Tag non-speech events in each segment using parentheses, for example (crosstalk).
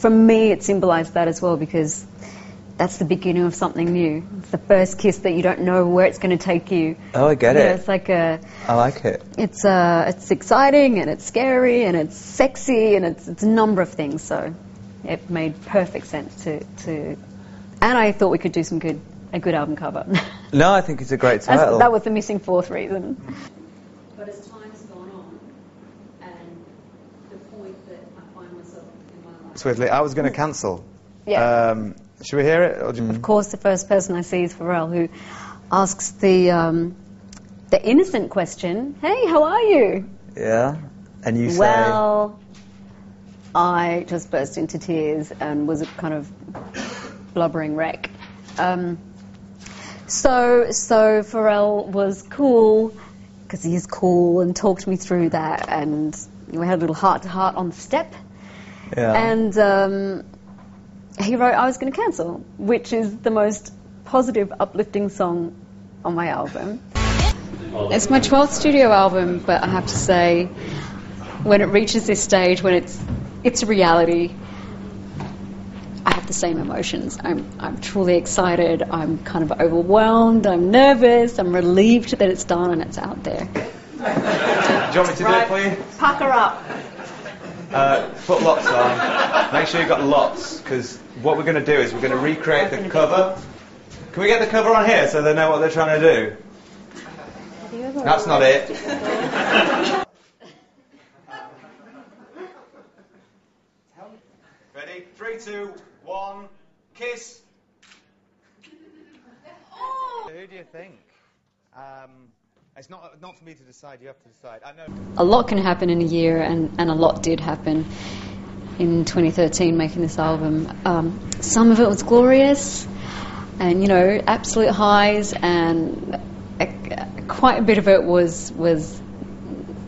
for me, it symbolised that as well because that's the beginning of something new. It's the first kiss that you don't know where it's going to take you. Oh, I get Yeah, it. it's like a, I like it. it's uh, it's exciting and it's scary and it's sexy and it's it's a number of things. So it made perfect sense to to, and I thought we could do some good a good album cover. (laughs) No, I think it's a great That's- title. that was the missing fourth reason. But as time's gone on, and the point that I find myself in my life. Swiftly, I was going to cancel. Yeah. Um, should we hear it? Or Of course, the first person I see is Pharrell, who asks the um, the innocent question, "Hey, how are you?" Yeah. And you say. Well, I just burst into tears and was a kind of blubbering wreck. Um, so, so Pharrell was cool because he is cool and talked me through that, and we had a little heart to heart on the step. yeah. And um, he wrote I Was Gonna Cancel, which is the most positive, uplifting song on my album. It's my 12th studio album, but I have to say, when it reaches this stage, when it's it's a reality, I have the same emotions. I'm, I'm truly excited, I'm kind of overwhelmed, I'm nervous, I'm relieved that it's done and it's out there. Do you want me to do it for you? Pucker up. Uh, put lots on. Make sure you've got lots, because what we're going to do is we're going to recreate the cover. Can we get the cover on here so they know what they're trying to do? That's not it. Ready? Three, two, one, kiss. Who do you think? Um, it's not not for me to decide. You have to decide. I know. a lot can happen in a year, and, and a lot did happen in 2013 making this album. Um, some of it was glorious, and you know, absolute highs, and a, quite a bit of it was was,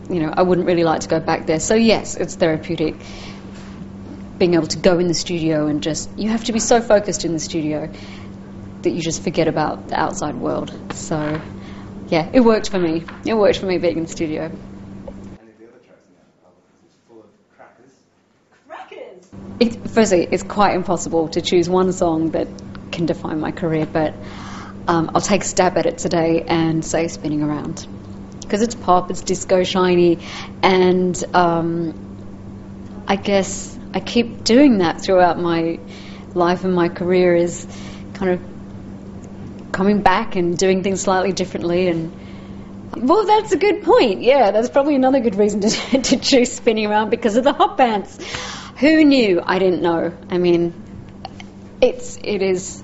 you know, I wouldn't really like to go back there. So yes, it's therapeutic. Being able to go in the studio and just, you have to be so focused in the studio that you just forget about the outside world. So, yeah, it worked for me. It worked for me being in the studio. Any of the other tracks in that album because it's full of crackers. It, firstly, it's quite impossible to choose one song that can define my career, but um, I'll take a stab at it today and say Spinning Around. Because it's pop, it's disco shiny, and um, I guess I keep doing that throughout my life and my career is kind of coming back and doing things slightly differently and well, that's a good point. Yeah, that's probably another good reason to, (laughs) to choose spinning around because of the hot pants. Who knew? I didn't know. I mean, it's it is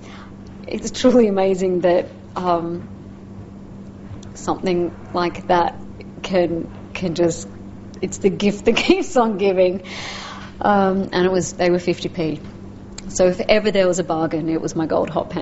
it's truly amazing that um, something like that can can just it's the gift that (laughs) keeps on giving. Um, and it was they were 50p. So if ever there was a bargain, it was my gold hot pants.